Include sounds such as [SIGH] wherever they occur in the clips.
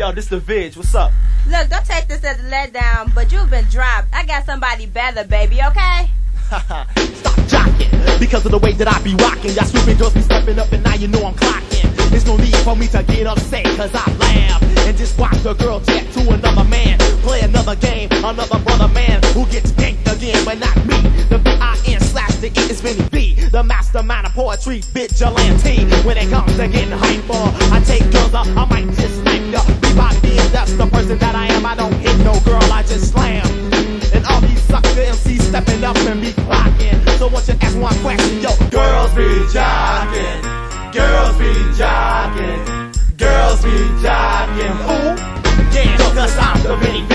Yo, this the Vidge. What's up? Look, don't take this as a letdown, but you've been dropped. I got somebody better, baby, okay? [LAUGHS] Stop jocking because of the way that I be rocking. Y'all swooping girls be stepping up and now you know I'm clocking. There's no need for me to get upset cause I laugh and just watch a girl jet to another man. Play another game, another brother man who gets ganked again, but not me. The V-I-N slash the E is Vinnie V, the mastermind of poetry, vigilante. When it comes to getting hyper, I take girls up, I might just snipe ya. Be that's the person that I am. I don't hit no girl, I just slam. And all these sucker MCs stepping up and be clocking. So what you ask one question, yo, girls be jocking, girls be jocking, girls be jocking. Who? Yeah, cause I'm the Vinnie V.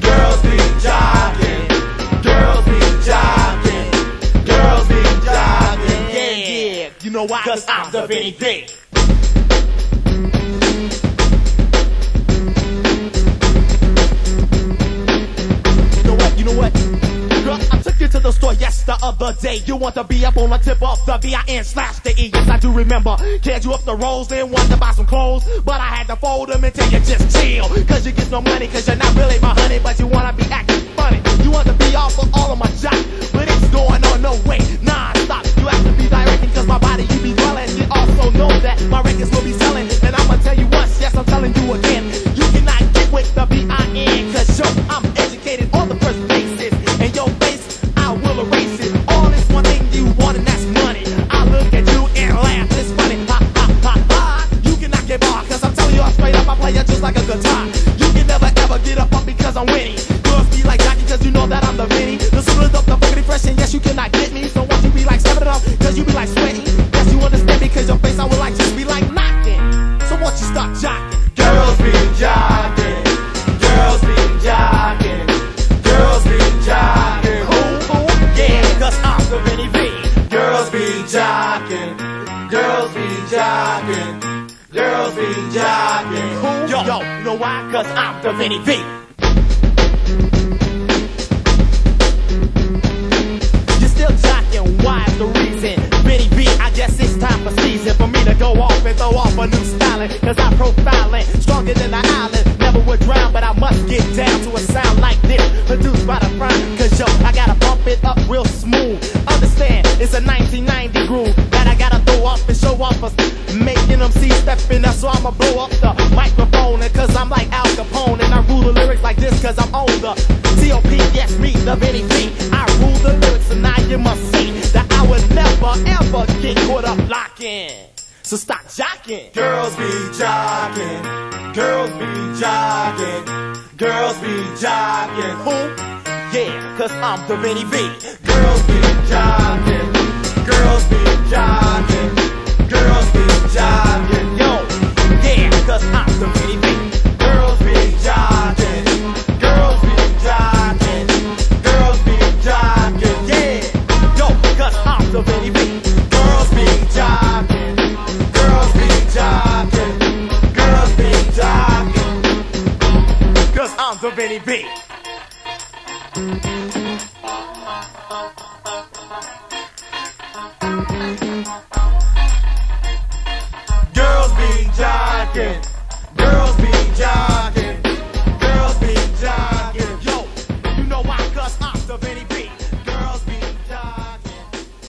Girls be jocking, girls be jocking, girls be jocking. Yeah, yeah, you know why? Cause I'm the Vinnie V. day. You want to be up on the tip of the V-I-N slash the E. Yes, I do remember. Can't you up the rolls and want to buy some clothes? But I had to fold them until you just chill. Cause you get no money, cause you're not because I'm winning. Girls be like Jockey, cause you know that I'm the Vinnie. The split up, the fucking fresh, and yes, you cannot get me. So once you be like stepping up, cause you be like sweating. Yes, you understand me, cause your face I would like just be like knocking. So once you start jocking, girls be jocking, girls be jocking, girls be jocking. cause I'm the Vinnie V. Girls be jocking, girls be jocking, girls be jocking. Yo, yo, you know why? Cause I'm the Vinnie V. Cause I'm profiling, stronger than the island. Never would drown, but I must get down to a sound like this. Produced by the front, cause yo, I gotta bump it up real smooth. Understand, it's a 1990 groove that I gotta throw off and show off. Making them see stepping up, so I'ma blow up the microphone. And cause I'm like Al Capone, and I rule the lyrics like this cause I'm on the TOP, yes, me, the Vinnie V. I rule the lyrics, and now you must see that I would never ever get caught up locking. So stop jocking. Girls be jocking, girls be jocking, girls be jocking. Who? Yeah, cause I'm the Vinnie V. Girls be jocking, Cause I'm the Vinnie V. Girls be jocking.